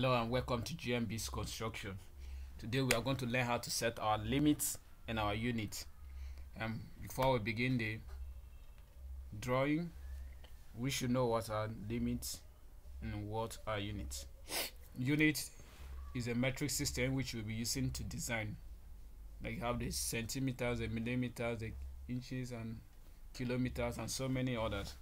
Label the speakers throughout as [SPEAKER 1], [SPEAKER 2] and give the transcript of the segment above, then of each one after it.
[SPEAKER 1] Hello and welcome to GMB's construction. Today we are going to learn how to set our limits and our units. Um, before we begin the drawing, we should know what are limits and what are units. Unit is a metric system which we'll be using to design. Like you have the centimeters, the millimeters, the inches and kilometers and so many others.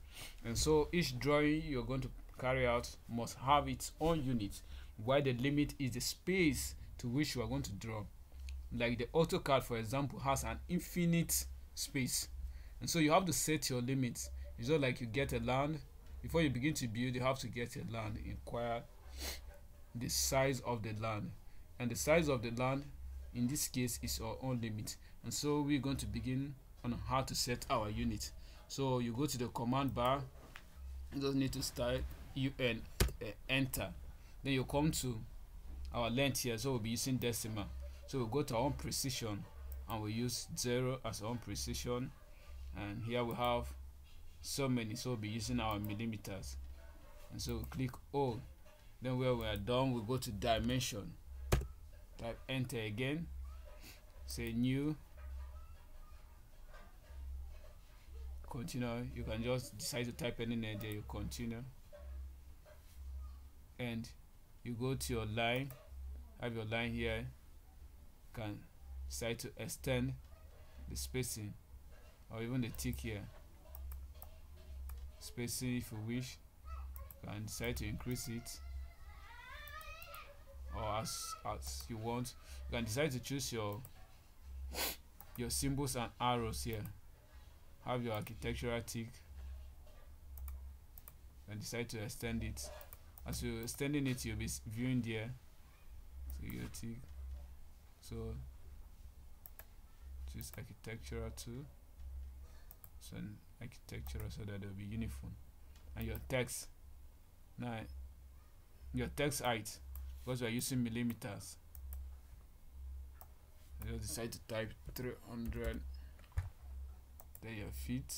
[SPEAKER 1] And so each drawing you're going to carry out must have its own unit while the limit is the space to which you are going to draw. Like the AutoCAD for example has an infinite space. And so you have to set your limits. It's not like you get a land. Before you begin to build you have to get a land. Inquire the size of the land. And the size of the land in this case is our own limit. And so we're going to begin on how to set our unit. So you go to the command bar. You just need to start un uh, enter then you come to our length here so we'll be using decimal. So we'll go to our own precision and we'll use zero as our own precision. And here we have so many so we'll be using our millimeters. And so we'll click O. Then where we are done we'll go to dimension. Type enter again. Say new. Continue. You can just decide to type any name there you continue. And you go to your line have your line here you can decide to extend the spacing or even the tick here. Spacing if you wish you can decide to increase it or as as you want. You can decide to choose your your symbols and arrows here. Have your architectural tick and decide to extend it as you're extending it you'll be viewing there. So you tick so choose architectural too. So architectural so that they'll be uniform. And your text now your text height because we are using millimeters. You decide to type 300 then your feet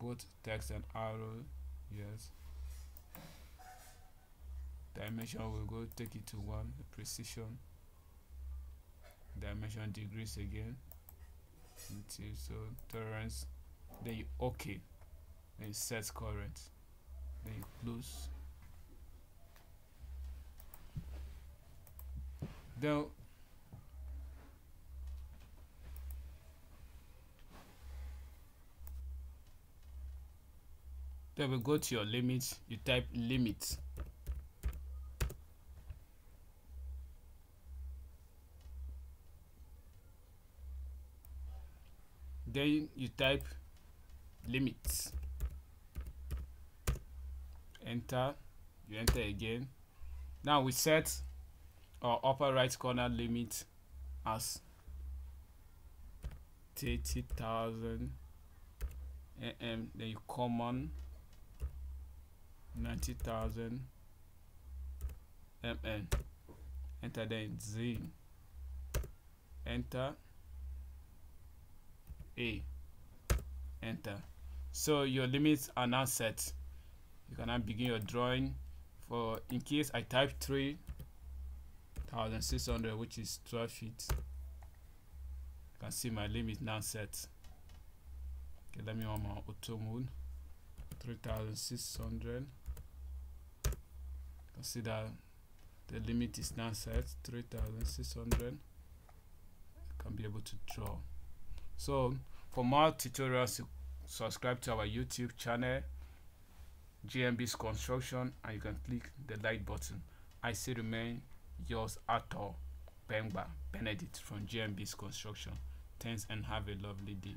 [SPEAKER 1] both text and arrow yes dimension will go take it to one precision dimension degrees again until so tolerance then you okay then set current then you close. Then then we go to your limit you type limit then you type limits. Enter. You enter again. Now we set our upper right corner limit as 30,000 mm then you common 90,000 mm enter then z enter a. Enter. So your limits are now set. You can now begin your drawing. For in case I type 3600 which is 12 feet you can see my limit now set. Okay let me on my auto mode. 3600 you can see that the limit is now set. 3600 I can be able to draw so for more tutorials subscribe to our youtube channel gmb's construction and you can click the like button. I still remain yours Arthur Bengba Benedict from GMB's construction. Thanks and have a lovely day